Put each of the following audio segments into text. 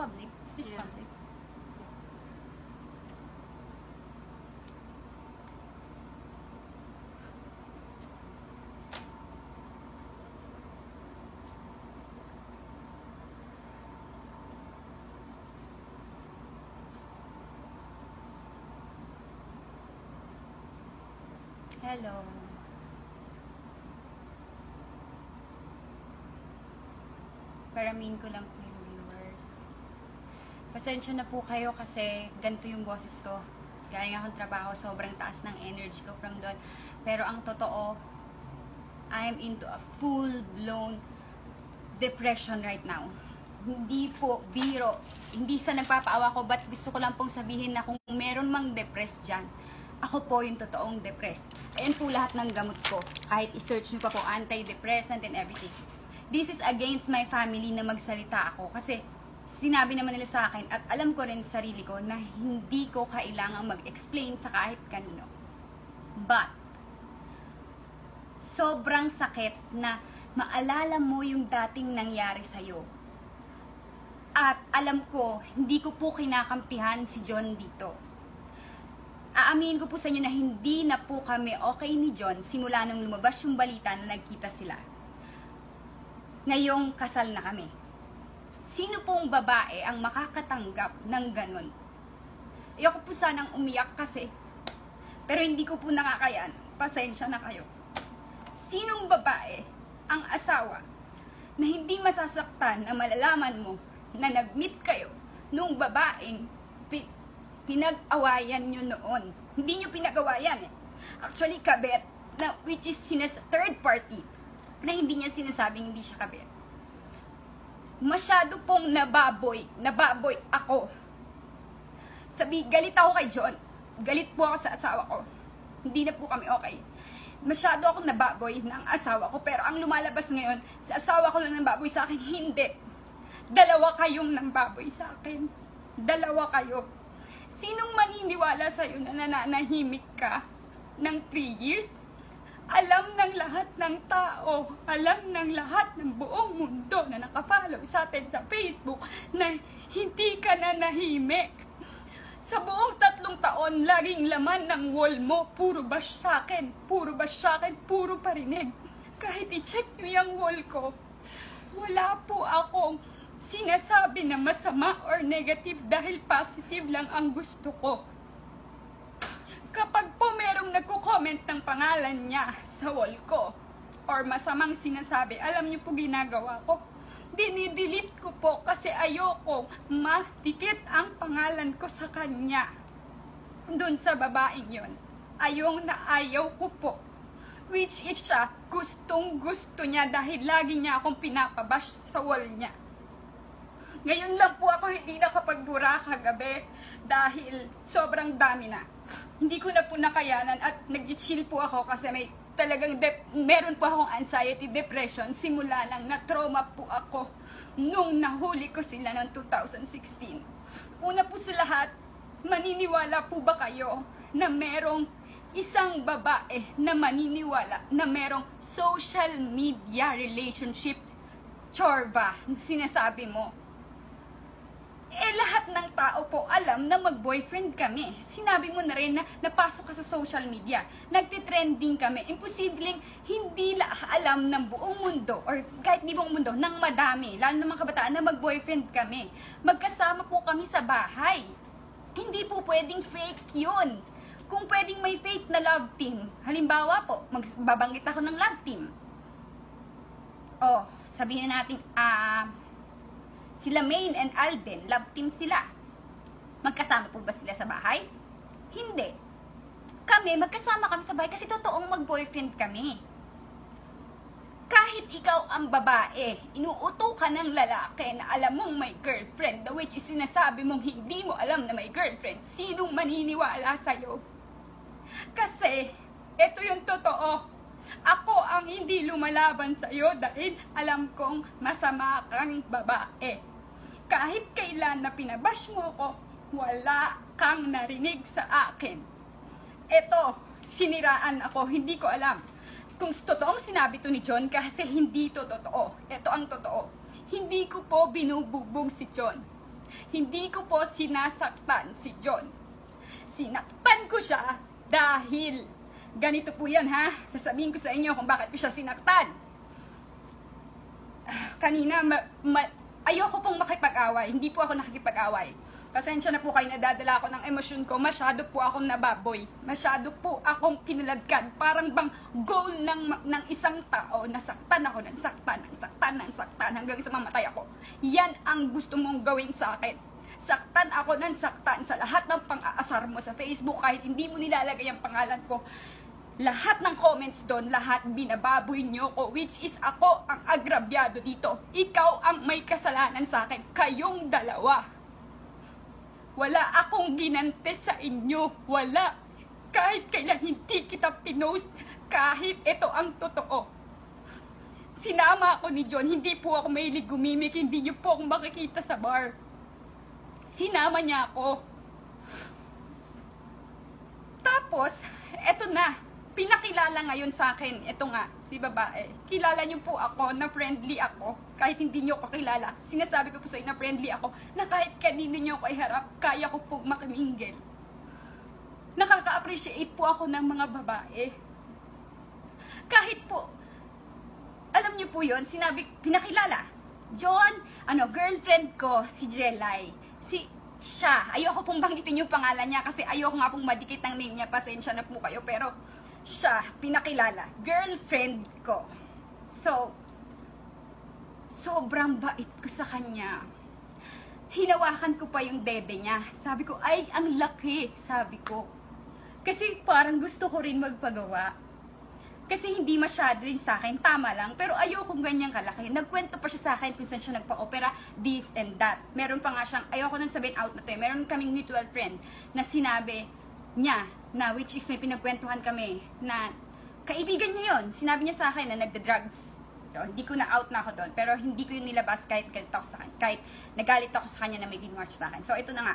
public. Is this Yeah. public? Hello. Paramin ko lang po. Pasensya na po kayo kasi ganito yung boses ko. Gaya nga akong trabaho, sobrang taas ng energy ko from doon. Pero ang totoo, I am into a full-blown depression right now. Hindi po biro, hindi sa nagpapaawa ko, but gusto ko lang pong sabihin na kung meron mang depressed dyan, ako po yung totoong depressed. Ayan po lahat ng gamot ko. Kahit i-search nyo pa po antidepressant and everything. This is against my family na magsalita ako kasi sinabi naman nila sa akin at alam ko rin sa sarili ko na hindi ko kailangang mag-explain sa kahit kanino. But, sobrang sakit na maalala mo yung dating nangyari sa'yo. At alam ko, hindi ko po kinakampihan si John dito. Aamin ko po sa inyo na hindi na po kami okay ni John simula nung lumabas yung balita na nagkita sila. Ngayong kasal na kami. Sino pong babae ang makakatanggap ng ganon? Ayoko po sanang umiyak kasi. Pero hindi ko po nakakayan. Pasensya na kayo. Sinong babae ang asawa na hindi masasaktan na malalaman mo na nag-meet kayo nung babaeng pi- pinag-awayan nyo noon. Hindi nyo pinag-awayan eh. Actually, kabet, na, which is sinas third party, na hindi niya sinasabing hindi siya kabet. Masyado pong nababoy, nababoy ako. Sabi, galit ako kay John. Galit po ako sa asawa ko. Hindi na po kami okay. Masyado ako nababoy ng asawa ko. Pero ang lumalabas ngayon, sa asawa ko lang baboy sa akin, hindi. Dalawa kayong nambaboy sa akin. Dalawa kayo. Sinong maniniwala sa'yo na nananahimik ka ng 3 years? Alam ng lahat ng tao, alam ng lahat ng buong mundo na nakafollow sa atin sa Facebook na hindi ka na nahimik. Sa buong tatlong taon, laging laman ng wall mo, puro bash sa akin, puro bash sa akin, puro parinig. Kahit i-check nyo yung wall ko, wala po akong sinasabi na masama or negative dahil positive lang ang gusto ko. Kapag po merong nagko-comment ng pangalan niya sa wall ko or masamang sinasabi, alam niyo po ginagawa ko. Dinidelete ko po kasi ayoko matikit ang pangalan ko sa kanya. Doon sa babaeng yon. Ayong na ayaw ko po. Which is siya, gustong gusto niya dahil lagi niya akong pinapabash sa wall niya. Ngayon lang po ako hindi nakapagbura kagabi dahil sobrang dami na. Hindi ko na po nakayanan at nag-chill po ako kasi may talagang dep- meron po akong anxiety, depression. Simula lang na trauma po ako nung nahuli ko sila ng 2016. Una po sa lahat, maniniwala po ba kayo na merong isang babae na maniniwala na merong social media relationship chorba sinasabi mo? Eh, lahat ng tao po alam na mag-boyfriend kami. Sinabi mo na rin na napasok ka sa social media. Nagtitrending kami. Imposibleng hindi la alam ng buong mundo or kahit di buong mundo, ng madami, lalo ng mga kabataan na mag-boyfriend kami. Magkasama po kami sa bahay. Hindi po pwedeng fake yun. Kung pwedeng may fake na love team, halimbawa po, magbabanggit ako ng love team. Oh, sabihin na natin, ah, sila Maine and Alden, love team sila. Magkasama po ba sila sa bahay? Hindi. Kami, magkasama kami sa bahay kasi totoong mag-boyfriend kami. Kahit ikaw ang babae, inuuto ka ng lalaki na alam mong may girlfriend, the which is sinasabi mong hindi mo alam na may girlfriend, sinong maniniwala sa'yo? Kasi, ito yung totoo. Ako ang hindi lumalaban sa'yo dahil alam kong masama kang babae. Kahit kailan na pinabash mo ko, wala kang narinig sa akin. Ito, siniraan ako, hindi ko alam. Kung totoong sinabi to ni John kasi hindi to totoo. Ito ang totoo. Hindi ko po binubugbog si John. Hindi ko po sinasaktan si John. Sinaktan ko siya dahil ganito po yan ha. Sasabihin ko sa inyo kung bakit ko siya sinaktan. Ah, Kanina, ma, ma- ayoko pong makipag-away. Hindi po ako nakikipag-away. Pasensya na po kayo, nadadala ako ng emosyon ko. Masyado po akong nababoy. Masyado po akong kinuladkad. Parang bang goal ng, ng isang tao na saktan ako ng saktan, ng saktan, ng saktan, hanggang sa mamatay ako. Yan ang gusto mong gawin sa akin. Saktan ako ng saktan sa lahat ng pang-aasar mo sa Facebook kahit hindi mo nilalagay ang pangalan ko. Lahat ng comments doon, lahat binababoy niyo ko, which is ako ang agrabyado dito. Ikaw ang may kasalanan sa akin. Kayong dalawa. Wala akong ginante sa inyo. Wala. Kahit kailan hindi kita pinost, kahit ito ang totoo. Sinama ako ni John, hindi po ako mahilig gumimik, hindi niyo po ako makikita sa bar. Sinama niya ako. Tapos, eto na, pinakilala ngayon sa akin, eto nga, si babae. Kilala niyo po ako na friendly ako, kahit hindi niyo ko kilala. Sinasabi ko po sa inyo na friendly ako, na kahit kanino niyo ko iharap, kaya ko po makimingle. Nakaka-appreciate po ako ng mga babae. Kahit po, alam niyo po yon sinabi, pinakilala. John, ano, girlfriend ko, si Jelay. Si, siya, ayoko pong banggitin yung pangalan niya kasi ayoko nga pong madikit ng name niya, pasensya na po kayo, pero siya, pinakilala, girlfriend ko. So, sobrang bait ko sa kanya. Hinawakan ko pa yung dede niya. Sabi ko, ay, ang laki, sabi ko. Kasi parang gusto ko rin magpagawa. Kasi hindi masyado yung sa akin, tama lang. Pero ayokong ganyan kalaki. Nagkwento pa siya sa akin kung saan siya nagpa-opera, this and that. Meron pa nga siyang, ayoko nang sabihin out na to eh. Meron kaming mutual friend na sinabi niya, na which is may pinagkwentuhan kami, na kaibigan niya yon Sinabi niya sa akin na nagda-drugs. Yun, hindi ko na out na ako doon. Pero hindi ko yun nilabas kahit galit ako sa kanya. Kahit nagalit ako sa kanya na may ginwatch sa akin. So ito na nga.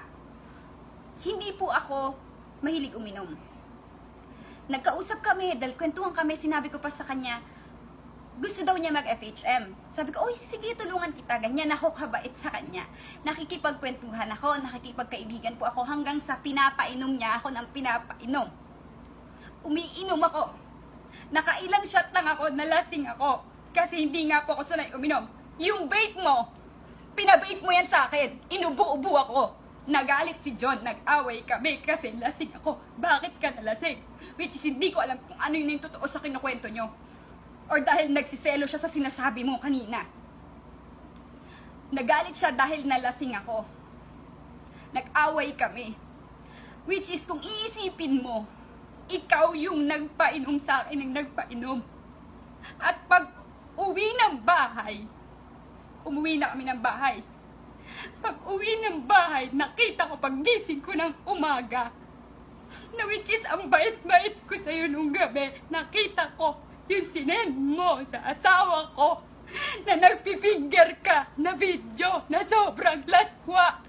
Hindi po ako mahilig uminom nagkausap kami, dahil kwentuhan kami, sinabi ko pa sa kanya, gusto daw niya mag-FHM. Sabi ko, oy, sige, tulungan kita. Ganyan ako kabait sa kanya. Nakikipagkwentuhan ako, nakikipagkaibigan po ako hanggang sa pinapainom niya ako ng pinapainom. Umiinom ako. Nakailang shot lang ako, nalasing ako. Kasi hindi nga po ako sanay uminom. Yung vape mo, pinabape mo yan sa akin. Inubo-ubo ako. Nagalit si John, nag-away kami kasi lasing ako. Bakit ka nalasing? Which is hindi ko alam kung ano yun yung totoo sa kinukwento nyo. Or dahil nagsiselo siya sa sinasabi mo kanina. Nagalit siya dahil nalasing ako. Nag-away kami. Which is kung iisipin mo, ikaw yung nagpainom sa akin ng nagpainom. At pag uwi ng bahay, umuwi na kami ng bahay, pag uwi ng bahay, nakita ko paggising ko ng umaga. Na which is ang bait-bait ko sa'yo nung gabi. Nakita ko yung sinend mo sa asawa ko na nagpipinger ka na video na sobrang laswa.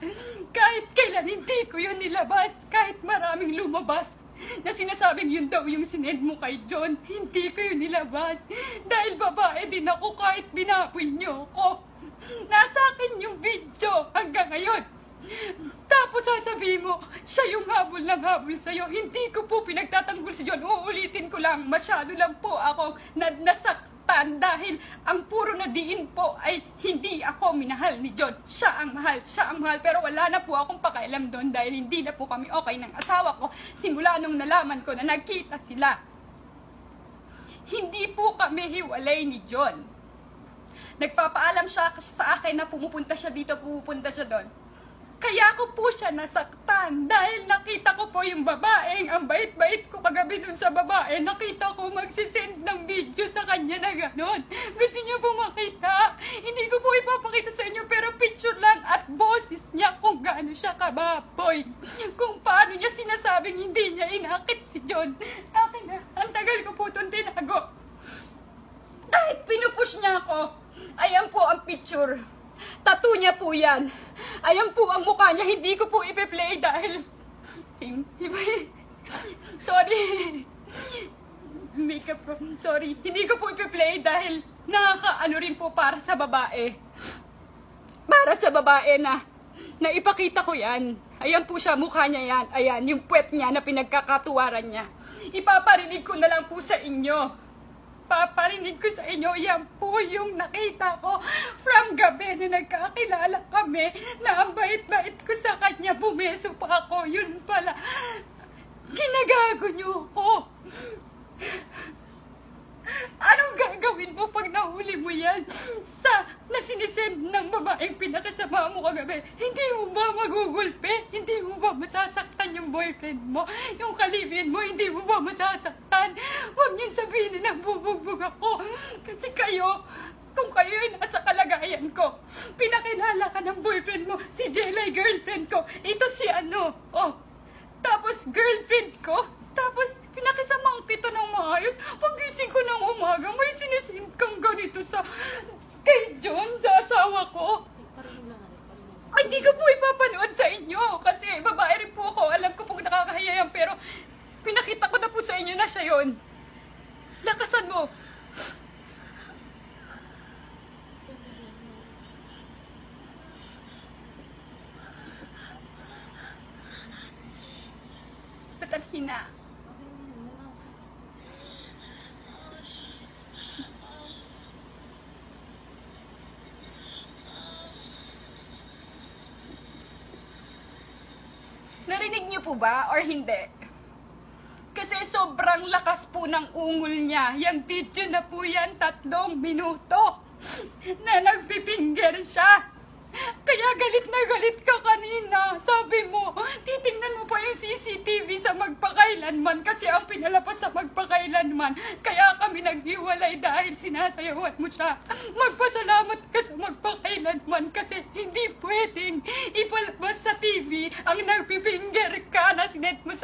Kahit kailan hindi ko yun nilabas, kahit maraming lumabas na sinasabing yun daw yung sinend mo kay John, hindi ko yun nilabas. Dahil babae din ako kahit binaboy niyo ako. Nasa akin yung video hanggang ngayon. Tapos sasabihin mo, siya yung habol ng habol sa'yo. Hindi ko po pinagtatanggol si John. Uulitin ko lang, masyado lang po ako na nasaktan dahil ang puro na diin po ay hindi ako minahal ni John. Siya ang mahal, siya ang mahal. Pero wala na po akong pakailam doon dahil hindi na po kami okay ng asawa ko simula nung nalaman ko na nagkita sila. Hindi po kami hiwalay ni John. Nagpapaalam siya sa akin na pumupunta siya dito, pumupunta siya doon. Kaya ko po siya nasaktan dahil nakita ko po yung babaeng, ang bait-bait ko kagabi dun sa babae, nakita ko magsisend ng video sa kanya na gano'n. Gusto niyo po makita? Hindi ko po ipapakita sa inyo pero picture lang at boses niya kung gaano siya kababoy. Kung paano niya sinasabing hindi niya inakit si John. Akin na, ang tagal ko po itong tinago. Kahit pinupush niya ako, ayan po ang picture. Tattoo niya po yan. Ayan po ang mukha niya. Hindi ko po ipe-play dahil... Sorry. Makeup ko. Sorry. Hindi ko po ipe-play dahil nakakaano rin po para sa babae. Para sa babae na na ipakita ko yan. Ayan po siya, mukha niya yan. Ayan, yung puwet niya na pinagkakatuwaran niya. Ipaparinig ko na lang po sa inyo. Paparinig ko sa inyo, yan po yung nakita ko from gabi na nagkakilala kami na ang bait-bait ko sa kanya, bumeso pa ako. Yun pala, ginagago niyo ko. Anong gagawin mo pag nahuli mo yan sa na sinisend ng babaeng pinakasama mo kagabi? Hindi mo ba magugulpe? Hindi mo ba masasaktan yung boyfriend mo? Yung kalibin mo, hindi mo ba masasaktan? Huwag niyong sabihin na bubugbog ako. Kasi kayo, kung kayo ay nasa kalagayan ko, pinakilala ka ng boyfriend mo, si Jelay, girlfriend ko. Ito si ano, oh, tapos girlfriend ko, tapos pinakisamahan kita ng maayos. Pagising ko ng umaga, may sinisin kang ganito sa kay John, sa asawa ko. Ay, di ko po ipapanood sa inyo. Kasi babae rin po ako. Alam ko pong nakakahiya yan. Pero pinakita ko na po sa inyo na siya yon. Lakasan mo. Ba't ang hina? Narinig niyo po ba or hindi? Kasi sobrang lakas po ng ungol niya. Yung video na po yan, tatlong minuto na nagpipinger siya. Kaya galit na galit ka kanina. Sabi mo, titingnan mo pa yung CCTV sa magpakailanman kasi ang pinalabas sa magpakailanman. Kaya kami naghiwalay dahil sinasayawan mo siya. Magpasalamat ka sa magpakailanman kasi hindi pwedeng ipalabas sa TV ang nagpipinger ka na sinet mo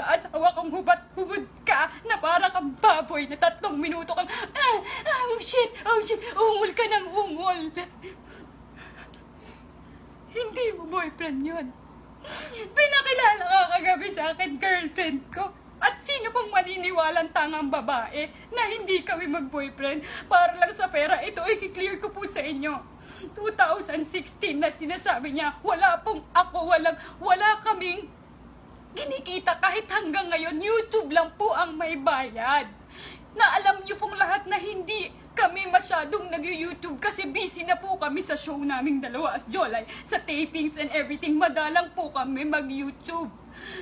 kong hubat-hubad ka na para kang baboy na tatlong minuto kang ah, ah, oh shit, oh shit, ungol ka ng ungol. Hindi mo boyfriend yun. Pinakilala ka kagabi sa akin, girlfriend ko. At sino pang maniniwalang tangang babae na hindi kami mag-boyfriend para lang sa pera? Ito ay clear ko po sa inyo. 2016 na sinasabi niya, wala pong ako, walang, wala kaming kinikita kahit hanggang ngayon, YouTube lang po ang may bayad. Na alam niyo pong lahat na hindi kami masyadong nag-YouTube kasi busy na po kami sa show naming dalawa as Jolay, sa tapings and everything. Madalang po kami mag-YouTube.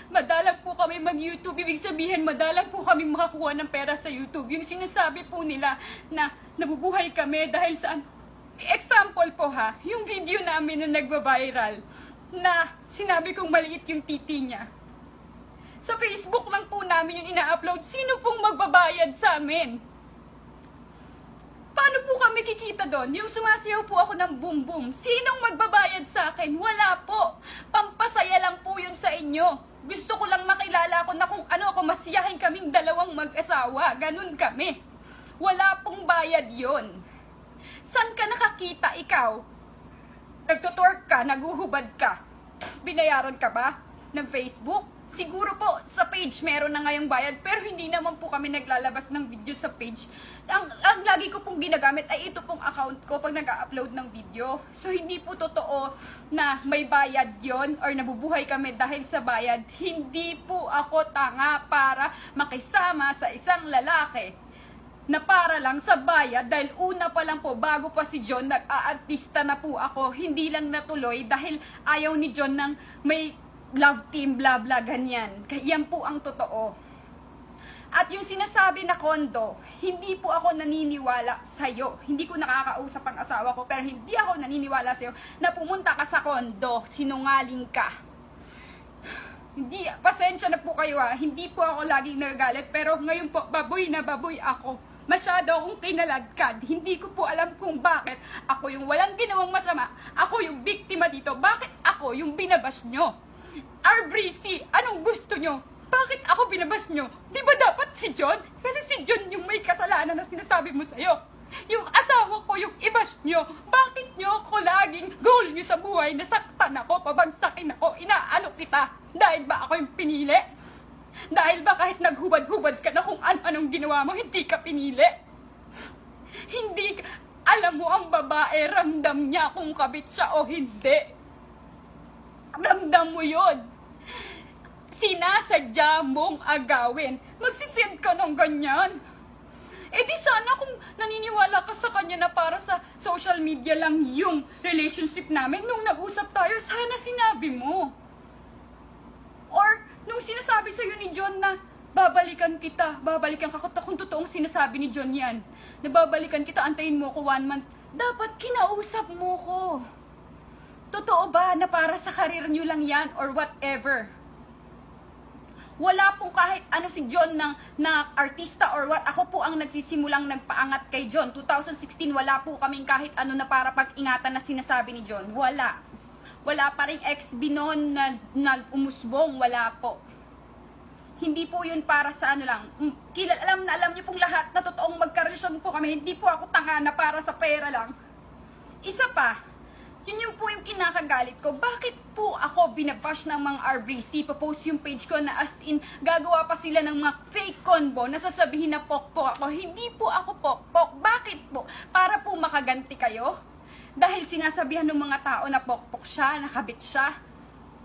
Madalang po kami mag-YouTube. Ibig sabihin, madalang po kami makakuha ng pera sa YouTube. Yung sinasabi po nila na nabubuhay kami dahil saan Example po ha, yung video namin na nagba-viral na sinabi kong maliit yung titi niya. Sa Facebook lang po namin yung ina-upload. Sino pong magbabayad sa amin? Paano po kami kikita doon? Yung sumasayaw po ako ng boom boom. Sinong magbabayad sa akin? Wala po. Pampasaya lang po yun sa inyo. Gusto ko lang makilala ko na kung ano ako masiyahin kaming dalawang mag-asawa. Ganun kami. Wala pong bayad yon. San ka nakakita ikaw? Nagtutwork ka, naguhubad ka. Binayaran ka ba? Ng Facebook? Siguro po sa page meron na ngayong bayad pero hindi naman po kami naglalabas ng video sa page. Ang, ang lagi ko pong ginagamit ay ito pong account ko pag nag-upload ng video. So hindi po totoo na may bayad yon or nabubuhay kami dahil sa bayad. Hindi po ako tanga para makisama sa isang lalaki na para lang sa bayad dahil una pa lang po bago pa si John nag-aartista na po ako hindi lang natuloy dahil ayaw ni John ng may love team bla bla ganyan yan po ang totoo at yung sinasabi na kondo, hindi po ako naniniwala sa'yo. Hindi ko nakakausap ang asawa ko, pero hindi ako naniniwala sa'yo na pumunta ka sa kondo, sinungaling ka. Hindi, pasensya na po kayo ha. Hindi po ako laging nagagalit, pero ngayon po, baboy na baboy ako. Masyado akong kinaladkad. Hindi ko po alam kung bakit ako yung walang ginawang masama. Ako yung biktima dito. Bakit ako yung binabash nyo? Arbrisi, anong gusto nyo? Bakit ako binabas nyo? Di ba dapat si John? Kasi si John yung may kasalanan na sinasabi mo sa'yo. Yung asawa ko yung ibash nyo. Bakit nyo ako laging goal nyo sa buhay? Nasaktan ako, pabagsakin ako, inaano kita. Dahil ba ako yung pinili? Dahil ba kahit naghubad-hubad ka na kung ano-anong ginawa mo, hindi ka pinili? Hindi. Alam mo, ang babae, ramdam niya kung kabit siya o hindi. Ramdam mo yon. Sinasadya mong agawin. Magsisend ka ng ganyan. Eh di sana kung naniniwala ka sa kanya na para sa social media lang yung relationship namin, nung nag-usap tayo, sana sinabi mo. Or nung sinasabi sa'yo ni John na babalikan kita, babalikan ka kung totoong sinasabi ni John yan, na babalikan kita, antayin mo ko one month, dapat kinausap mo ko. Totoo ba na para sa karir nyo lang yan or whatever? Wala pong kahit ano si John ng, na artista or what. Ako po ang nagsisimulang nagpaangat kay John. 2016, wala po kaming kahit ano na para pag-ingatan na sinasabi ni John. Wala. Wala pa rin ex-B noon na, na umusbong. Wala po. Hindi po yun para sa ano lang. Mm, alam na alam niyo pong lahat na totoong magkarelasyon po kami. Hindi po ako tanga na para sa pera lang. Isa pa, yun yung po yung kinakagalit ko. Bakit po ako binabash ng mga RBC? Papost yung page ko na as in, gagawa pa sila ng mga fake convo na sasabihin na pokpok ako. Hindi po ako pokpok. Bakit po? Para po makaganti kayo? Dahil sinasabihan ng mga tao na pokpok siya, nakabit siya.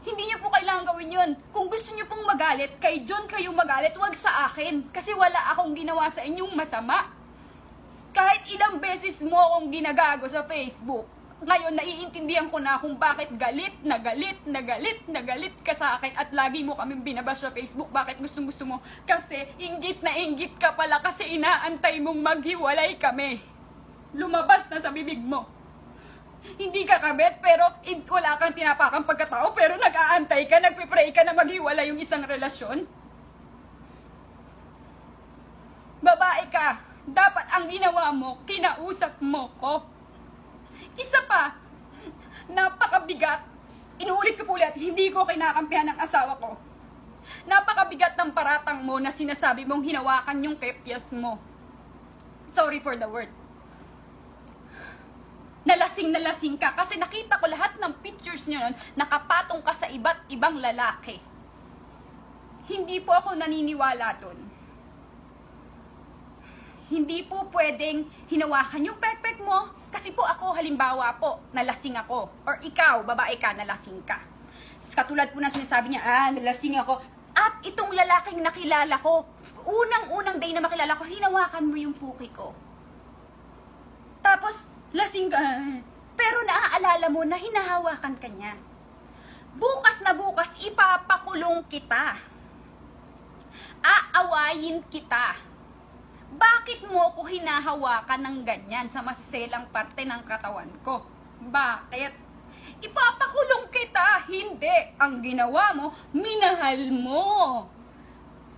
Hindi niyo po kailangan gawin yun. Kung gusto niyo pong magalit, kay John kayo magalit, wag sa akin. Kasi wala akong ginawa sa inyong masama. Kahit ilang beses mo akong ginagago sa Facebook, ngayon naiintindihan ko na kung bakit galit na galit na galit na galit ka sa akin at lagi mo kaming binabas sa Facebook. Bakit gustong gusto mo? Kasi inggit na inggit ka pala kasi inaantay mong maghiwalay kami. Lumabas na sa bibig mo. Hindi ka kabet pero in, wala kang tinapakang pagkatao pero nag-aantay ka, nagpipray ka na maghiwalay yung isang relasyon. Babae ka, dapat ang ginawa mo, kinausap mo ko. Isa pa, napakabigat. Inuulit ko po ulit, hindi ko kinakampihan ng asawa ko. Napakabigat ng paratang mo na sinasabi mong hinawakan yung kepyas mo. Sorry for the word. Nalasing nalasing ka kasi nakita ko lahat ng pictures nyo nun, nakapatong ka sa iba't ibang lalaki. Hindi po ako naniniwala doon hindi po pwedeng hinawakan yung pekpek mo. Kasi po ako, halimbawa po, nalasing ako. Or ikaw, babae ka, nalasing ka. Katulad po ng sinasabi niya, ah, nalasing ako. At itong lalaking nakilala ko, unang-unang day na makilala ko, hinawakan mo yung puki ko. Tapos, lasing ka. Pero naaalala mo na hinahawakan ka niya. Bukas na bukas, ipapakulong kita. Aawayin kita bakit mo ko hinahawakan ng ganyan sa masiselang parte ng katawan ko? Bakit? Ipapakulong kita. Hindi. Ang ginawa mo, minahal mo.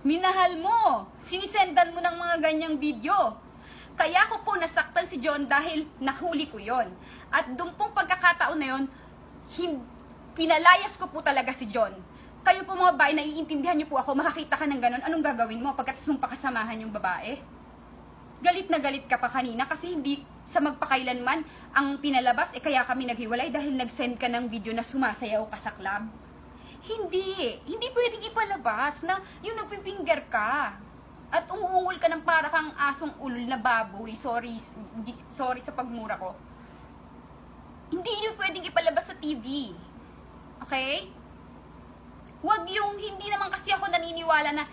Minahal mo. Sinisendan mo ng mga ganyang video. Kaya ko po nasaktan si John dahil nahuli ko yon. At doon pong pagkakataon na yon, pinalayas ko po talaga si John. Kayo po mga babae, naiintindihan niyo po ako, makakita ka ng ganun, anong gagawin mo pagkatapos mong pakasamahan yung babae? Galit na galit ka pa kanina kasi hindi sa magpakailanman ang pinalabas eh kaya kami naghiwalay dahil nag-send ka ng video na sumasayaw ka sa club. Hindi. Hindi pwedeng ipalabas na yung nagpipinger ka. At umuungol ka ng para kang asong ulol na baboy. Sorry, di, sorry sa pagmura ko. Hindi yun pwedeng ipalabas sa TV. Okay? Huwag yung hindi naman kasi ako naniniwala na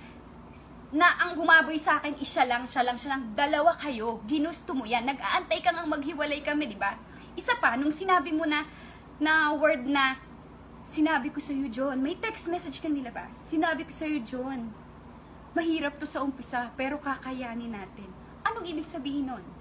na ang gumaboy sa akin is lang, siya lang, siya lang. Dalawa kayo. Ginusto mo yan. Nag-aantay ka ngang maghiwalay kami, di ba? Isa pa, nung sinabi mo na, na word na, sinabi ko sa'yo, John, may text message kang nilabas. Sinabi ko sa'yo, John, mahirap to sa umpisa, pero kakayanin natin. Anong ibig sabihin nun?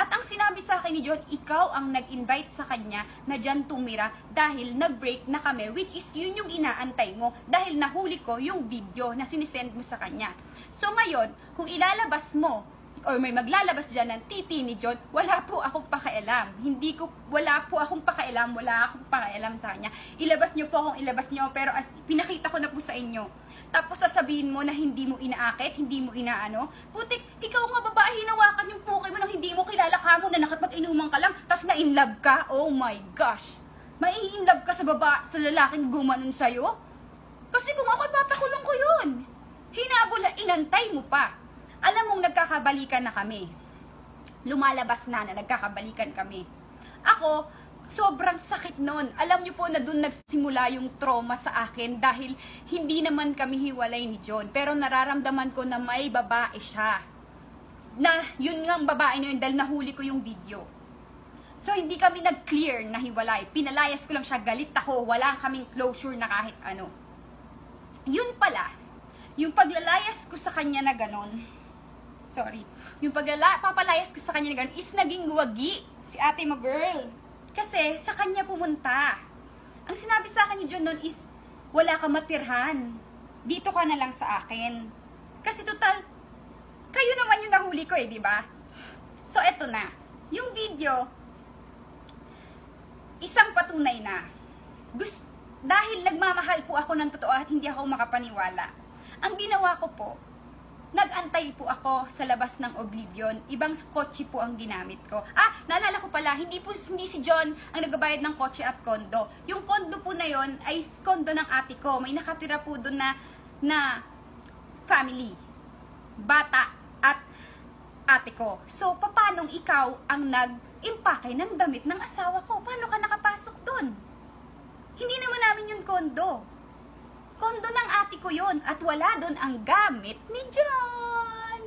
At ang sinabi sa akin ni John, ikaw ang nag-invite sa kanya na dyan tumira dahil nag-break na kami, which is yun yung inaantay mo dahil nahuli ko yung video na sinisend mo sa kanya. So ngayon, kung ilalabas mo or may maglalabas dyan ng titi ni John, wala po akong pakialam. Hindi ko, wala po akong pakialam, wala akong pakialam sa kanya. Ilabas nyo po akong ilabas nyo, pero as, pinakita ko na po sa inyo. Tapos sasabihin mo na hindi mo inaakit, hindi mo inaano. Putik, ikaw nga babae, hinawakan yung puki mo nang hindi mo kilala ka mo na nakapag-inuman ka lang, tapos na-inlove ka. Oh my gosh. Mai-inlove ka sa baba, sa lalaking gumanon sa'yo? Kasi kung ako, papakulong ko yun. Hinabol na inantay mo pa alam mong nagkakabalikan na kami. Lumalabas na na nagkakabalikan kami. Ako, sobrang sakit nun. Alam niyo po na doon nagsimula yung trauma sa akin dahil hindi naman kami hiwalay ni John. Pero nararamdaman ko na may babae siya. Na yun nga ang babae na yun dahil nahuli ko yung video. So hindi kami nag-clear na hiwalay. Pinalayas ko lang siya, galit ako, wala kaming closure na kahit ano. Yun pala, yung paglalayas ko sa kanya na ganon, sorry, yung paglala, papalayas ko sa kanya na ganon is naging wagi si ate mo girl. Kasi sa kanya pumunta. Ang sinabi sa akin ni John noon is, wala ka matirhan. Dito ka na lang sa akin. Kasi total, kayo naman yung nahuli ko eh, di ba? So, eto na. Yung video, isang patunay na. Gusto, dahil nagmamahal po ako ng totoo at hindi ako makapaniwala. Ang ginawa ko po, nag-antay po ako sa labas ng Oblivion. Ibang kotse po ang ginamit ko. Ah, naalala ko pala, hindi po hindi si John ang nagbabayad ng kotse at kondo. Yung kondo po na yon ay kondo ng ate ko. May nakatira po doon na, na family. Bata at ate ko. So, paanong ikaw ang nag-impake ng damit ng asawa ko? Paano ka nakapasok doon? Hindi naman namin yung kondo. Kondo ng ate ko yon at wala doon ang gamit ni John.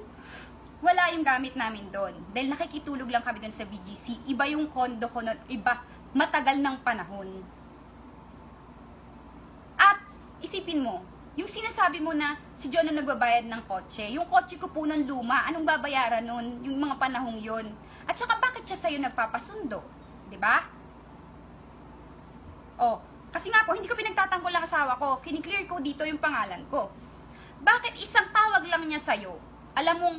Wala yung gamit namin doon. Dahil nakikitulog lang kami doon sa BGC. Iba yung kondo ko nun. Iba. Matagal ng panahon. At isipin mo, yung sinasabi mo na si John ang nagbabayad ng kotse, yung kotse ko po ng luma, anong babayaran nun? Yung mga panahong yon. At saka bakit siya sa'yo nagpapasundo? ba? Oh, kasi nga po, hindi ko pinagtatanggol ang asawa ko. Kiniklear ko dito yung pangalan ko. Bakit isang tawag lang niya sa'yo? Alam mong,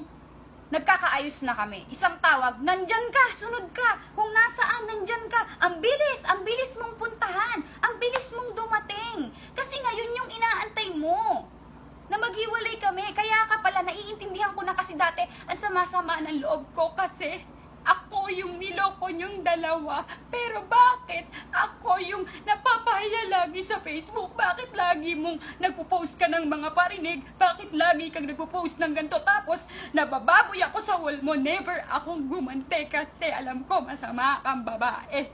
nagkakaayos na kami. Isang tawag, nandyan ka, sunod ka. Kung nasaan, nandyan ka. Ang bilis, ang bilis mong puntahan. Ang bilis mong dumating. Kasi ngayon yung inaantay mo na maghiwalay kami. Kaya ka pala, naiintindihan ko na kasi dati, ang sama-sama ng loob ko kasi ako yung niloko niyong dalawa. Pero bakit ako yung napapahiya lagi sa Facebook? Bakit lagi mong nagpo-post ka ng mga parinig? Bakit lagi kang nagpo-post ng ganito? Tapos nabababoy ako sa wall mo. Never akong gumante kasi alam ko masama kang babae.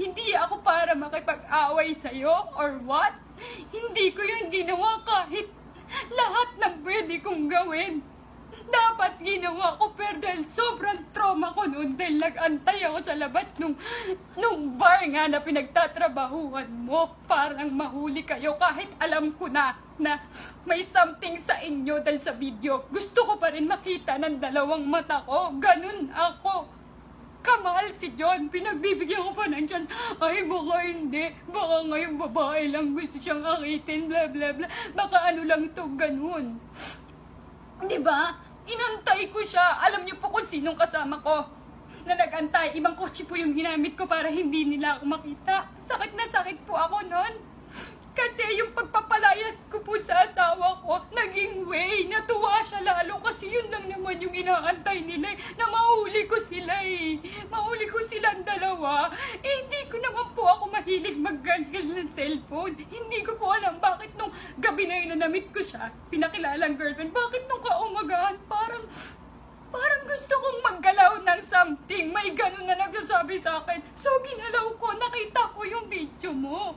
Hindi ako para makipag-away sa'yo or what? Hindi ko yun ginawa kahit lahat ng pwede kong gawin dapat ginawa ko pero dahil sobrang trauma ko noon dahil nag-antay ako sa labas nung, nung bar nga na pinagtatrabahuan mo parang mahuli kayo kahit alam ko na na may something sa inyo dahil sa video gusto ko pa rin makita ng dalawang mata ko ganun ako Kamal si John, pinagbibigyan ko pa ng chance. Ay, baka hindi. Baka ngayon babae lang gusto siyang akitin, bla bla bla. Baka ano lang to, ganun. Di ba? Inantay ko siya. Alam niyo po kung sinong kasama ko na nag-antay. Ibang kotse po yung ginamit ko para hindi nila ako makita. Sakit na sakit po ako noon. Kasi yung pagpapalayas ko po sa asawa ko, naging way. Natuwa siya lalo kasi yun lang naman yung inaantay nila eh, na mahuli ko sila eh. Mahuli ko silang dalawa. Eh, hindi ko naman po ako mahilig maggangal ng cellphone. Hindi ko po alam bakit nung gabi na yun na namit ko siya, pinakilalang girlfriend, bakit nung kaumagahan parang Parang gusto kong maggalaw ng something. May ganun na nagsasabi sa akin. So, ginalaw ko. Nakita ko yung video mo.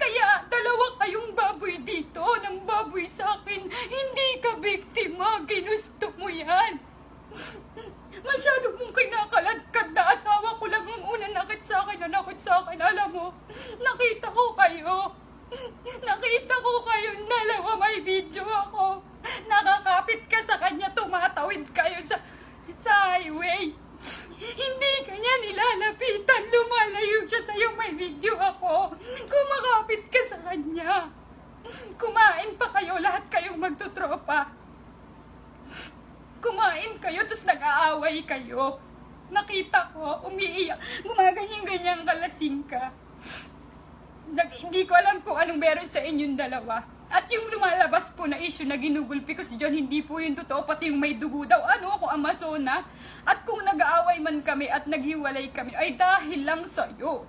Kaya, dalawa kayong baboy dito ng baboy sa akin. Hindi ka biktima. Ginusto mo yan. Masyado mong kinakaladkad na asawa ko lang ang una nakit sa akin na nakit sa akin. Alam mo, nakita ko kayo. Nakita ko kayong dalawa may video ako. Nakakapit ka sa kanya, tumatawid kayo sa, sa highway. Hindi kanya nilalapitan, lumalayo siya sa'yo, may video ako. Kumakapit ka sa kanya. Kumain pa kayo, lahat kayong magtutropa. Kumain kayo, tapos nag-aaway kayo. Nakita ko, umiiyak, gumaganyan-ganyan kalasing ka. Nag, hindi ko alam kung anong meron sa inyong dalawa. At yung lumalabas po na issue na ginugulpi ko si John, hindi po yung totoo, pati yung may dugo daw. Ano ako, Amazona? At kung nag-aaway man kami at naghiwalay kami, ay dahil lang sa'yo.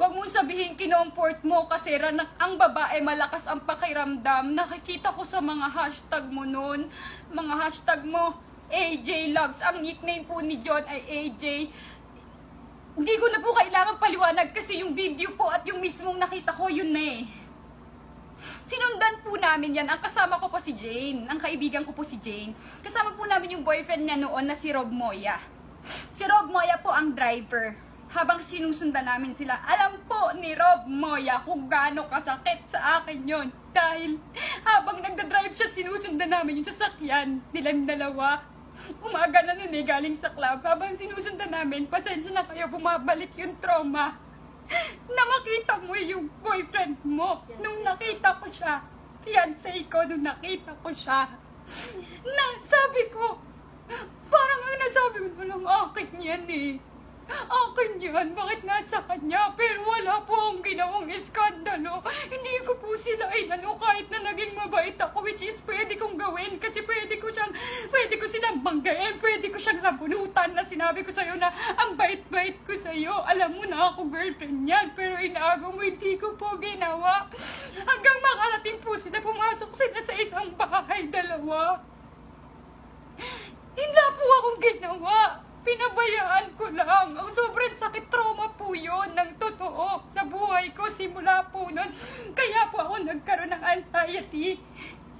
Huwag mong sabihin kinomfort mo kasi ranak ang babae malakas ang pakiramdam. Nakikita ko sa mga hashtag mo noon. Mga hashtag mo, AJ Loves. Ang nickname po ni John ay AJ Hindi ko na po kailangan paliwanag kasi yung video po at yung mismong nakita ko, yun na eh. Sinundan po namin yan. Ang kasama ko po si Jane. Ang kaibigan ko po si Jane. Kasama po namin yung boyfriend niya noon na si Rob Moya. Si Rob Moya po ang driver. Habang sinusundan namin sila, alam po ni Rob Moya kung gaano kasakit sa akin yon Dahil habang nagda-drive siya, sinusundan namin yung sasakyan nilang dalawa. Umaga na nun eh, galing sa club. Habang sinusundan namin, pasensya na kayo, bumabalik yung trauma. Na makita mo yung boyfriend mo. Nung nakita ko siya, fiancé ko, nung nakita ko siya. Na, sabi ko, parang ang nasabi na lang, akit niyan eh. Akin yan, bakit nasa kanya? Pero wala po akong ginawang iskandalo. Hindi ko po sila inano kahit na naging mabait ako, which is pwede kong gawin kasi pwede ko siyang, pwede ko silang banggain, pwede ko siyang sabunutan na sinabi ko sa'yo na ang bait-bait ko sa'yo. Alam mo na ako girlfriend niyan, pero inaagaw mo hindi ko po ginawa. Hanggang makarating po sila, pumasok sila sa isang bahay, dalawa. Hindi po akong ginawa. Pinabayaan ko lang. Ang sobrang sakit trauma po yun ng totoo sa buhay ko simula po nun. Kaya po ako nagkaroon ng anxiety.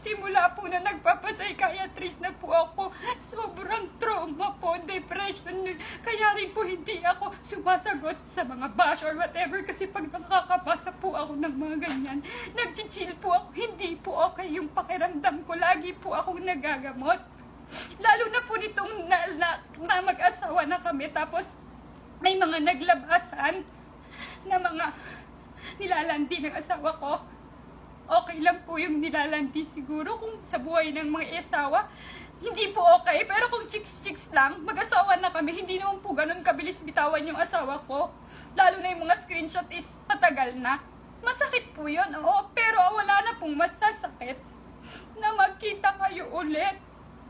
Simula po na nagpapapsychiatrist na po ako. Sobrang trauma po, depression. Kaya rin po hindi ako sumasagot sa mga bash or whatever kasi pag nakakabasa po ako ng mga ganyan, nag-chill po ako. Hindi po okay yung pakiramdam ko. Lagi po akong nagagamot. Lalo na po nitong na, na, na mag-asawa na kami. Tapos may mga naglabasan na mga nilalandi ng asawa ko. Okay lang po yung nilalandi siguro kung sa buhay ng mga asawa. Hindi po okay. Pero kung chicks-chicks lang, mag-asawa na kami, hindi naman po ganun kabilis bitawan yung asawa ko. Lalo na yung mga screenshot is matagal na. Masakit po yun, oo. Pero wala na pong masasakit na magkita kayo ulit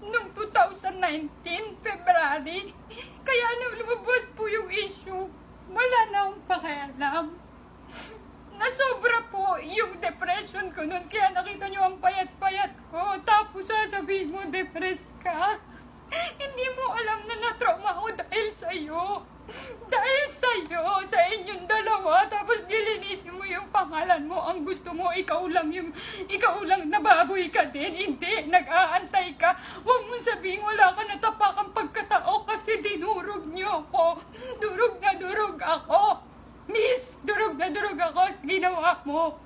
noong 2019, February. Kaya nung lumabas po yung issue, wala na akong pakialam. Nasobra po yung depression ko noon. Kaya nakita nyo ang payat-payat ko. Tapos sasabihin mo, depressed ka. Hindi mo alam na na-trauma ako dahil sa'yo. Dahil sa'yo, sa inyong dalawa, tapos nilinisin mo yung pangalan mo. Ang gusto mo, ikaw lang yung, ikaw lang nababoy ka din. Hindi, nag-aantay ka. Huwag mo sabihin wala ka natapakang pagkatao kasi dinurog niyo ako. Durog na durog ako. Miss, durog na durog ako sa ginawa mo.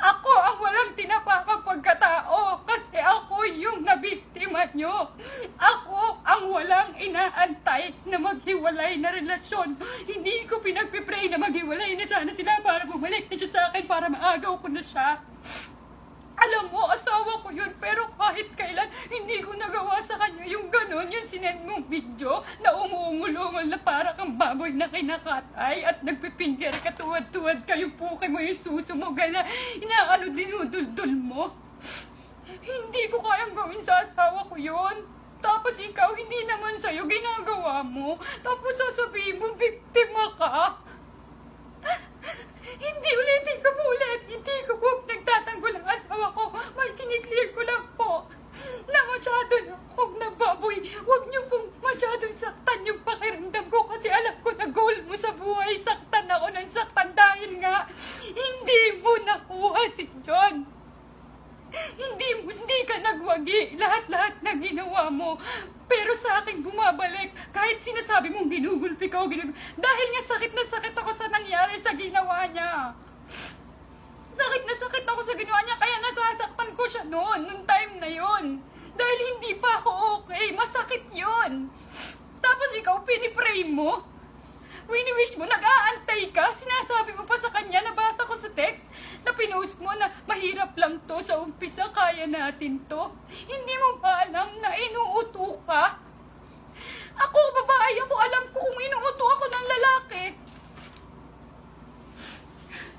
Ako ang walang tinapakang pagkatao kasi ako yung nabiktima nyo. Ako ang walang inaantay na maghiwalay na relasyon. Hindi ko pinagpipray na maghiwalay na sana sila para bumalik na siya sa akin para maagaw ko na siya. Alam mo, asawa ko yun, pero kahit kailan, hindi ko nagawa sa kanya yung ganun, yung sinend mong video na umuungulungol na para kang baboy na kinakatay at nagpipinger ka tuwad-tuwad kayo po mo yung suso mo, gana, inaano dinuduldul mo. Hindi ko kayang gawin sa asawa ko yun. Tapos ikaw, hindi naman sa'yo ginagawa mo. Tapos sasabihin mo, biktima ka. Hindi ulitin ko po ulit. Hindi ko po nagtatanggol ang asawa ko. Mal, kiniklear ko lang po na masyado na akong nababoy. Huwag niyo pong masyadong saktan yung pakiramdam ko kasi alam ko na goal mo sa buhay. Saktan ako ng saktan dahil nga hindi mo nakuha si John. Hindi hindi ka nagwagi. Lahat-lahat na ginawa mo. Pero sa akin bumabalik. Kahit sinasabi mong ginugulpi ka o ginugulpi. Dahil nga sakit na sakit ako sa nangyari sa ginawa niya. Sakit na sakit ako sa ginawa niya. Kaya nasasaktan ko siya noon. Noong time na yon. Dahil hindi pa ako okay. Masakit yon. Tapos ikaw, pinipray mo. Wini-wish mo, nag-aantay ka. Sinasabi mo pa sa kanya, nabasa ko sa text, na pinost mo na mahirap lang to sa umpisa, kaya natin to. Hindi mo ba alam na inuuto ka? Ako, babae ako, alam ko kung inuuto ako ng lalaki.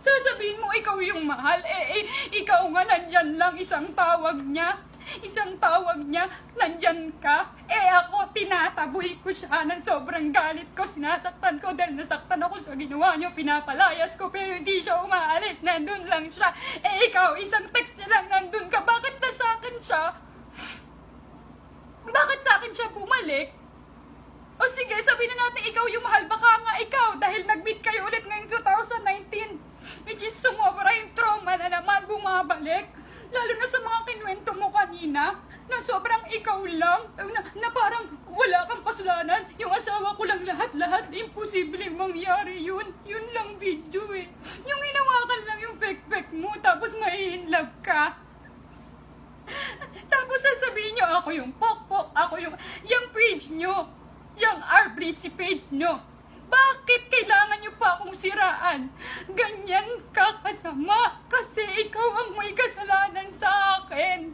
Sasabihin mo, ikaw yung mahal. Eh, eh, ikaw nga nandyan lang isang tawag niya. Isang tawag niya, nandyan ka. Eh ako, tinataboy ko siya ng sobrang galit ko. Sinasaktan ko dahil nasaktan ako sa ginawa niyo. Pinapalayas ko pero hindi siya umaalis. Nandun lang siya. Eh ikaw, isang text niya lang nandun ka. Bakit na sa akin siya? Bakit sa akin siya bumalik? O sige, sabihin na natin ikaw yung mahal. Baka nga ikaw dahil nag-meet kayo ulit ngayong 2019. Which is sumobra yung trauma na naman bumabalik. Lalo na sa mga kinuwento mo kanina na sobrang ikaw lang. Na, na parang wala kang kasalanan. Yung asawa ko lang lahat-lahat. Imposible mangyari yun. Yun lang video eh. Yung hinawakan lang yung pek-pek mo tapos may in love ka. Tapos sasabihin nyo, ako yung pok-pok, ako yung, yung page nyo, yung RBC page nyo. Bakit kailangan nyo pa akong siraan? Ganyan ka kasama kasi ikaw ang may kasalanan sa akin.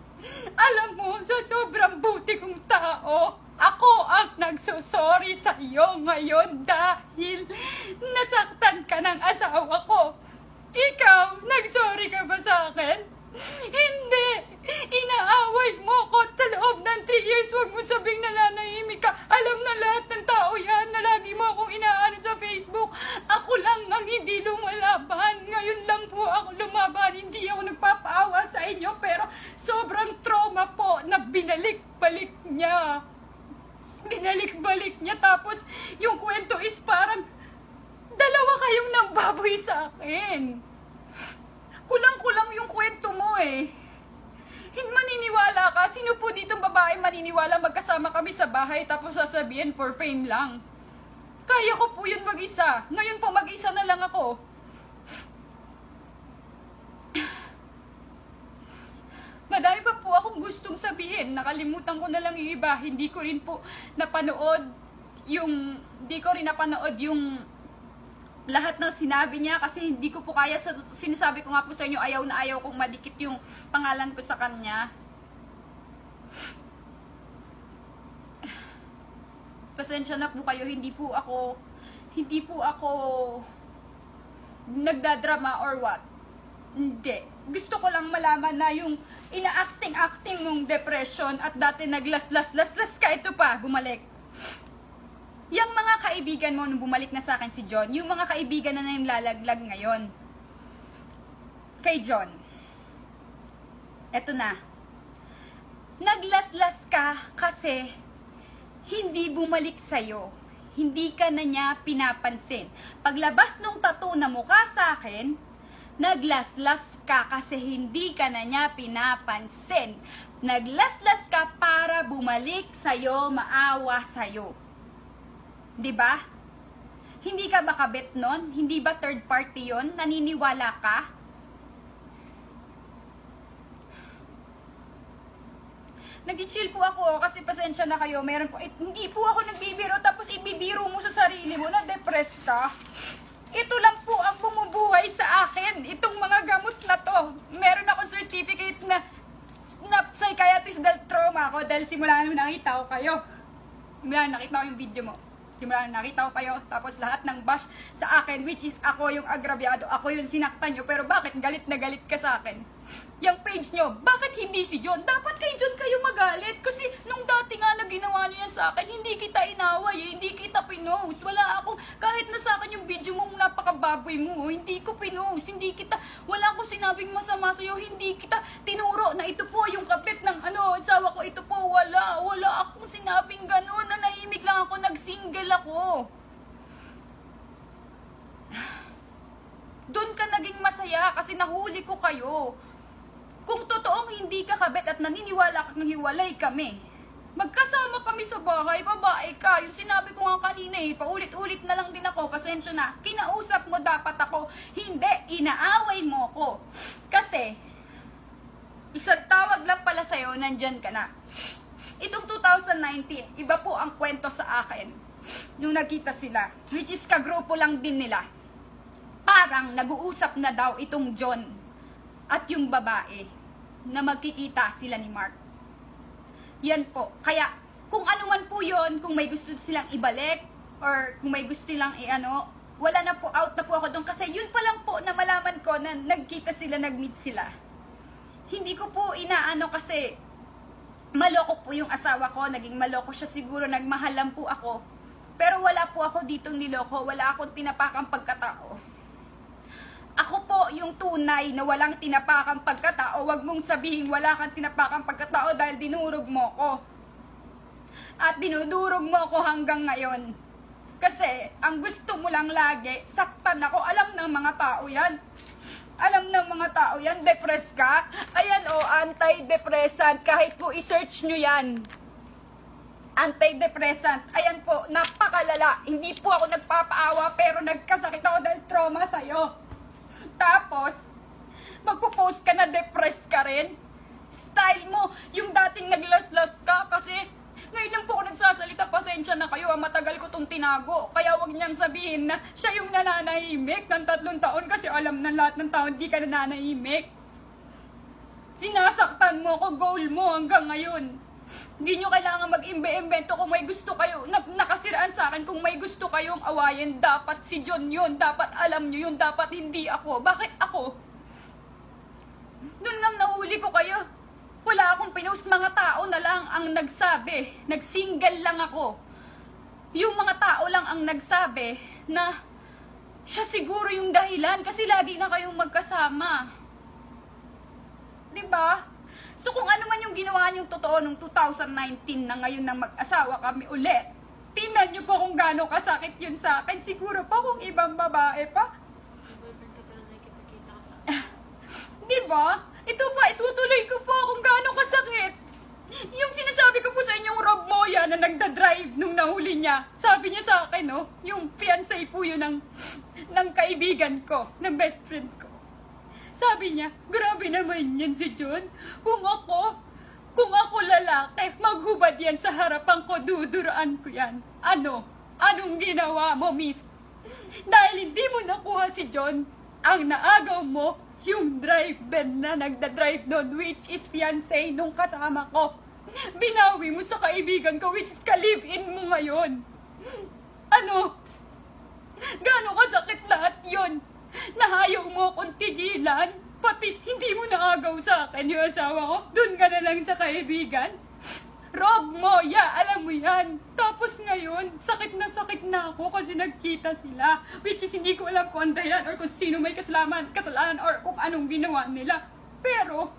Alam mo, sa sobrang buti kong tao, ako ang nagsusorry sa iyo ngayon dahil nasaktan ka ng asawa ko. Ikaw, nagsorry ka ba sa akin? Hindi! Inaaway mo ko sa loob ng 3 years. Huwag mo sabing nananahimik ka. Alam na lahat ng tao yan na lagi mo akong inaano sa Facebook. Ako lang ang hindi lumalaban. Ngayon lang po ako lumaban. Hindi ako inyo. Pero sobrang trauma po na binalik-balik niya. Binalik-balik niya. Tapos yung kwento is parang dalawa kayong nambaboy sa akin kulang-kulang yung kwento mo eh. Hindi maniniwala ka. Sino po ditong babae maniniwala magkasama kami sa bahay tapos sasabihin for fame lang? Kaya ko po yun mag-isa. Ngayon po mag-isa na lang ako. Madami pa po akong gustong sabihin. Nakalimutan ko na lang yung iba. Hindi ko rin po napanood yung... Hindi ko rin napanood yung lahat ng sinabi niya kasi hindi ko po kaya sa sinasabi ko nga po sa inyo ayaw na ayaw kong madikit yung pangalan ko sa kanya pasensya na po kayo hindi po ako hindi po ako nagdadrama or what hindi gusto ko lang malaman na yung ina-acting-acting mong depression at dati naglas-las-las-las ka ito pa bumalik Yang mga kaibigan mo nung bumalik na sa akin si John, yung mga kaibigan na yung lalaglag ngayon. Kay John. Eto na. Naglaslas ka kasi hindi bumalik sa'yo. Hindi ka na niya pinapansin. Paglabas nung tattoo na mukha sa akin, naglaslas ka kasi hindi ka na niya pinapansin. Naglaslas ka para bumalik sa'yo, maawa sa'yo. ba? Hindi ka ba kabit nun? Hindi ba third party yon? Naniniwala ka? Nag-chill po ako kasi pasensya na kayo. Meron po, eh, hindi po ako nagbibiro tapos ibibiro mo sa sarili mo na depressed ka. Ito lang po ang bumubuhay sa akin. Itong mga gamot na to. Meron akong certificate na na psychiatrist dahil trauma ako dahil simula nung nakita ko kayo. Simula nakita ko yung video mo simula nakita ko kayo, tapos lahat ng bash sa akin, which is ako yung agrabyado, ako yung sinaktan nyo, pero bakit galit na galit ka sa akin? Yung page nyo, bakit hindi si John? Dapat kay John kayo magalit, kasi nung dati nga na ginawa niyo yan sa akin, hindi kita inaway, eh, hindi kita pinost, wala akong, kahit na sa akin yung video mo, napakababoy mo, hindi ko pinost, hindi kita, wala akong sinabing masama sa'yo, hindi kita tinuro na ito po yung kapit ng ano, sawa ko, ito po, wala, wala akong sinabing ganun, nanahimik lang ako, nag-single ako. Doon ka naging masaya kasi nahuli ko kayo. Kung totoong hindi ka kabit at naniniwala kang hiwalay kami, magkasama kami sa bahay, babae ka. Yung sinabi ko nga kanina eh, paulit-ulit na lang din ako, pasensya na. Kinausap mo dapat ako, hindi, inaaway mo ko. Kasi, isang tawag lang pala sa'yo, nandyan ka na. Itong 2019, iba po ang kwento sa akin nung nagkita sila, which is kagrupo lang din nila, parang nag-uusap na daw itong John at yung babae na magkikita sila ni Mark. Yan po. Kaya, kung ano man po yon kung may gusto silang ibalik, or kung may gusto silang i-ano, wala na po, out na po ako doon. Kasi yun pa lang po na malaman ko na nagkita sila, nag-meet sila. Hindi ko po inaano kasi maloko po yung asawa ko, naging maloko siya siguro, nagmahal lang po ako. Pero wala po ako ditong niloko, wala akong tinapakang pagkatao. Ako po yung tunay na walang tinapakang pagkatao. Huwag mong sabihin wala kang tinapakang pagkatao dahil dinurog mo ko. At dinudurog mo ako hanggang ngayon. Kasi ang gusto mo lang lagi, saktan ako. Alam ng mga tao yan. Alam ng mga tao yan, depressed ka. Ayan o, antidepressant. Kahit po i-search nyo yan. Antidepressant. Ayan po, napakalala. Hindi po ako nagpapaawa pero nagkasakit ako dahil trauma sa'yo. Tapos, magpo-post ka na depressed ka rin. Style mo, yung dating naglas-las ka kasi ngayon lang po ako nagsasalita, pasensya na kayo, ah, matagal ko tong tinago. Kaya wag niyang sabihin na siya yung nananahimik ng tatlong taon kasi alam ng lahat ng tao hindi ka nananahimik. Sinasaktan mo ko, goal mo hanggang ngayon. Hindi nyo kailangan mag-imbe-imbento kung may gusto kayo, na, nakasiraan sa akin, kung may gusto kayong awayin, dapat si John yun, dapat alam nyo yun, dapat hindi ako. Bakit ako? Doon nga nahuli ko kayo. Wala akong pinost, mga tao na lang ang nagsabi. Nagsingle lang ako. Yung mga tao lang ang nagsabi na siya siguro yung dahilan kasi lagi na kayong magkasama. 'Di ba? So kung ano man yung ginawa niyong totoo nung 2019 na ngayon na mag-asawa kami ulit, tingnan niyo po kung gaano kasakit yun sa akin. Siguro pa kung ibang babae pa. Di ba? Ito pa, itutuloy ko po kung gaano kasakit. Yung sinasabi ko po sa inyong Rob Moya na nagda-drive nung nahuli niya, sabi niya sa akin, no, yung fiancé po yun ng, ng kaibigan ko, ng best friend ko. Sabi niya, grabe naman yan si John. Kung ako, kung ako lalaki, maghubad yan sa harapan ko, duduraan ko yan. Ano? Anong ginawa mo, miss? Dahil hindi mo nakuha si John, ang naagaw mo, yung driver na nagda-drive doon, which is fiancé nung kasama ko. Binawi mo sa kaibigan ko, which is ka-live-in mo ngayon. Ano? Gano'ng kasakit lahat yon Nahayaw mo akong tigilan. Pati hindi mo naagaw sa akin yung asawa ko. Doon ka na lang sa kaibigan. Rob mo, ya, alam mo yan. Tapos ngayon, sakit na sakit na ako kasi nagkita sila. Which is hindi ko alam kung ang dahilan or kung sino may kasalaman, kasalanan or kung anong ginawa nila. Pero,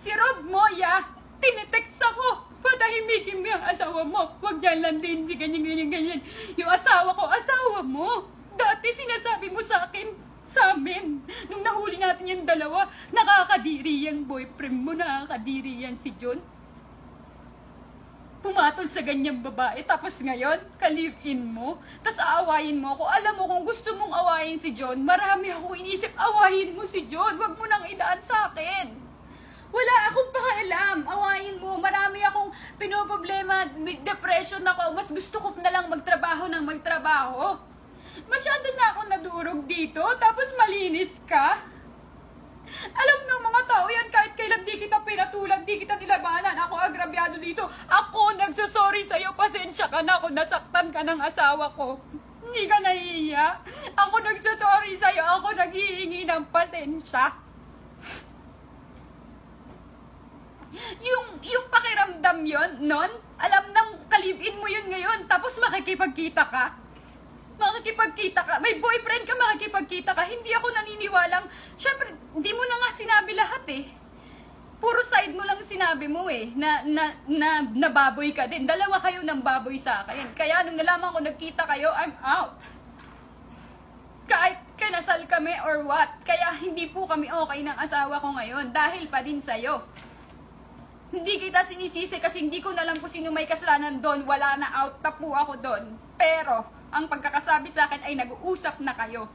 si Rob Moya, tinitext ako. Patahimikin mo yung asawa mo. Huwag yan lang din si ganyan, ganyan, ganyan. Yung asawa ko, asawa mo. Dati sinasabi mo sa akin, sa amin, nung nahuli natin yung dalawa, nakakadiri yung boyfriend mo, nakakadiri yan si John. Pumatol sa ganyang babae, tapos ngayon, ka-live-in mo, tapos aawayin mo ako. Alam mo, kung gusto mong awayin si John, marami ako inisip, awayin mo si John, wag mo nang idaan sa akin. Wala akong pakialam. Awayin mo. Marami akong pinoproblema. Depression ako. Mas gusto ko na lang magtrabaho ng magtrabaho. Masyado na ako nadurog dito. Tapos malinis ka. Alam ng mga tao yan, kahit kailan di kita pinatulan, di kita nilabanan. Ako agrabyado dito. Ako nagsusorry sa'yo. Pasensya ka na kung nasaktan ka ng asawa ko. Hindi ka nahihiya. Ako nagsusorry sa'yo. Ako naghihingi ng pasensya. Yung, yung pakiramdam yon non, alam ng kalibin mo yun ngayon, tapos makikipagkita ka. Makikipagkita ka. May boyfriend ka, makikipagkita ka. Hindi ako naniniwalang, syempre, hindi mo na nga sinabi lahat eh. Puro side mo lang sinabi mo eh, na, na, na, nababoy ka din. Dalawa kayo ng baboy sa akin. Kaya nung nalaman ko nagkita kayo, I'm out. Kahit kinasal kami or what. Kaya hindi po kami okay ng asawa ko ngayon dahil pa din sa'yo. Hindi kita sinisisi kasi hindi ko na alam kung sino may kasalanan doon. Wala na out na po ako doon. Pero, ang pagkakasabi sa akin ay nag-uusap na kayo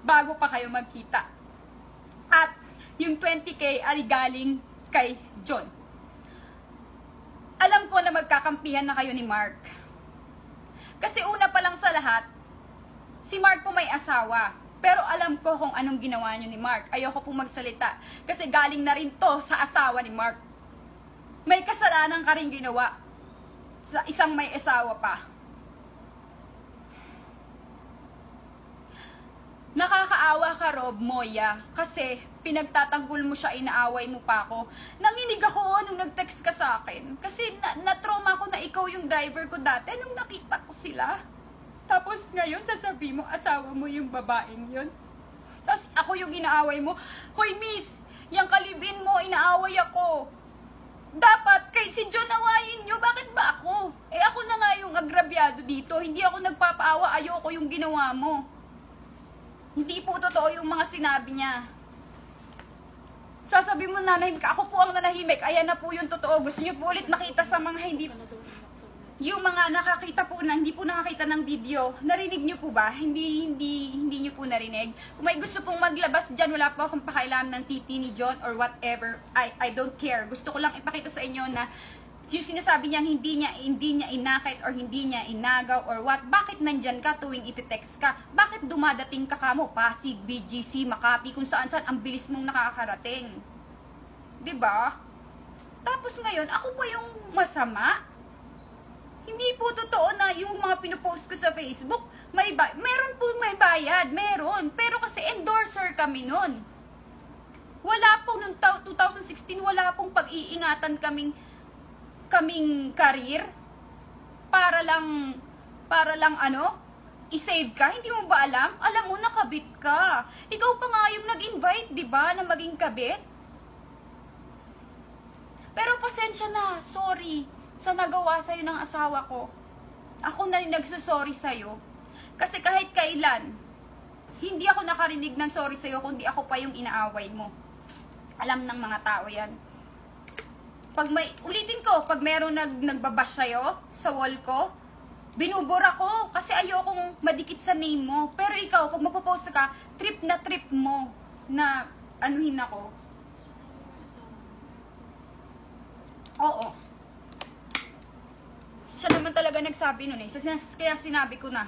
bago pa kayo magkita. At yung 20k ay galing kay John. Alam ko na magkakampihan na kayo ni Mark. Kasi una pa lang sa lahat, si Mark po may asawa. Pero alam ko kung anong ginawa niyo ni Mark. Ayoko po magsalita. Kasi galing na rin to sa asawa ni Mark may kasalanan ka rin ginawa sa isang may asawa pa. Nakakaawa ka, Rob Moya, kasi pinagtatanggol mo siya, inaaway mo pa ako. Nanginig ako nung nag-text ka sa akin. Kasi na- na-trauma ko na ikaw yung driver ko dati nung nakita ko sila. Tapos ngayon, sasabi mo, asawa mo yung babaeng yun. Tapos ako yung inaaway mo. Hoy, miss, yung kalibin mo, inaaway ako. Dapat kay si John awayin nyo, bakit ba ako? Eh ako na nga yung agrabyado dito, hindi ako nagpapaawa, ayoko yung ginawa mo. Hindi po totoo yung mga sinabi niya. Sasabi mo nanahimik ako po ang nanahimik, ayan na po yung totoo. Gusto niyo po ulit makita sa mga hindi yung mga nakakita po na hindi po nakakita ng video, narinig niyo po ba? Hindi hindi hindi niyo po narinig. Kung may gusto pong maglabas diyan, wala po akong pakialam ng titi ni John or whatever. I I don't care. Gusto ko lang ipakita sa inyo na yung sinasabi niyang hindi niya hindi niya inakit or hindi niya inagaw or what, bakit nandyan ka tuwing iti-text ka? Bakit dumadating ka kamo? Pasig, BGC, Makati, kung saan saan ang bilis mong nakakarating. ba? Tapos ngayon, ako pa yung masama? Hindi po totoo na yung mga pinopost ko sa Facebook, may ba- meron po may bayad, meron. Pero kasi endorser kami nun. Wala po nung tao- 2016, wala pong pag-iingatan kaming kaming career para lang para lang ano, i-save ka. Hindi mo ba alam? Alam mo nakabit ka. Ikaw pa nga yung nag-invite, 'di ba, na maging kabit? Pero pasensya na, sorry sa nagawa sa'yo ng asawa ko. Ako na rin nagsusorry sa'yo. Kasi kahit kailan, hindi ako nakarinig ng sorry sa'yo kundi ako pa yung inaaway mo. Alam ng mga tao yan. Pag may, ulitin ko, pag meron nag, nagbabash sa'yo sa wall ko, binubura ko kasi ayokong madikit sa name mo. Pero ikaw, pag magpo-post ka, trip na trip mo na anuhin ako. Oo. Siya naman talaga nagsabi nun eh. Kaya sinabi ko na.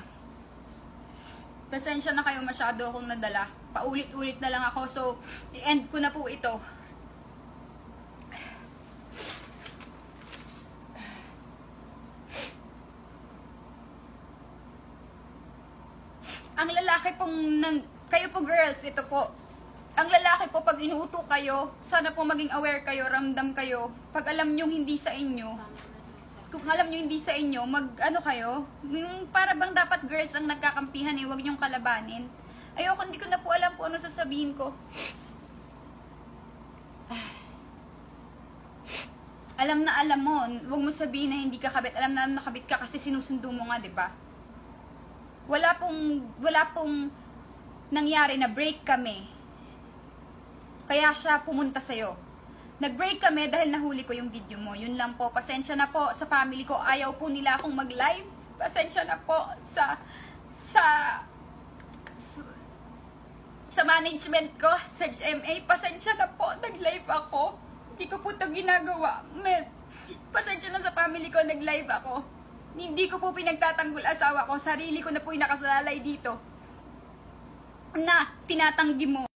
Pasensya na kayo masyado akong nadala. Paulit-ulit na lang ako. So, i-end ko na po ito. Ang lalaki pong nang, kayo po girls, ito po. Ang lalaki po pag inuuto kayo, sana po maging aware kayo, ramdam kayo. Pag alam nyo hindi sa inyo. Kung alam nyo hindi sa inyo, mag ano kayo, yung para bang dapat girls ang nagkakampihan eh, wag nyong kalabanin. Ayoko, hindi ko na po alam kung ano sasabihin ko. Alam na alam mo, wag mo sabihin na hindi ka kabit. Alam na alam na kabit ka kasi sinusundo mo nga, 'di ba? Wala pong wala pong nangyari na break kami. Kaya siya pumunta sa'yo. Nag-break kami dahil nahuli ko yung video mo. Yun lang po. Pasensya na po sa family ko. Ayaw po nila akong mag-live. Pasensya na po sa sa sa management ko, sa GMA. Pasensya na po. Nag-live ako. Hindi ko po ito ginagawa. Med, pasensya na sa family ko. Nag-live ako. Hindi ko po pinagtatanggol asawa ko. Sarili ko na po yung nakasalalay dito. Na tinatanggi mo.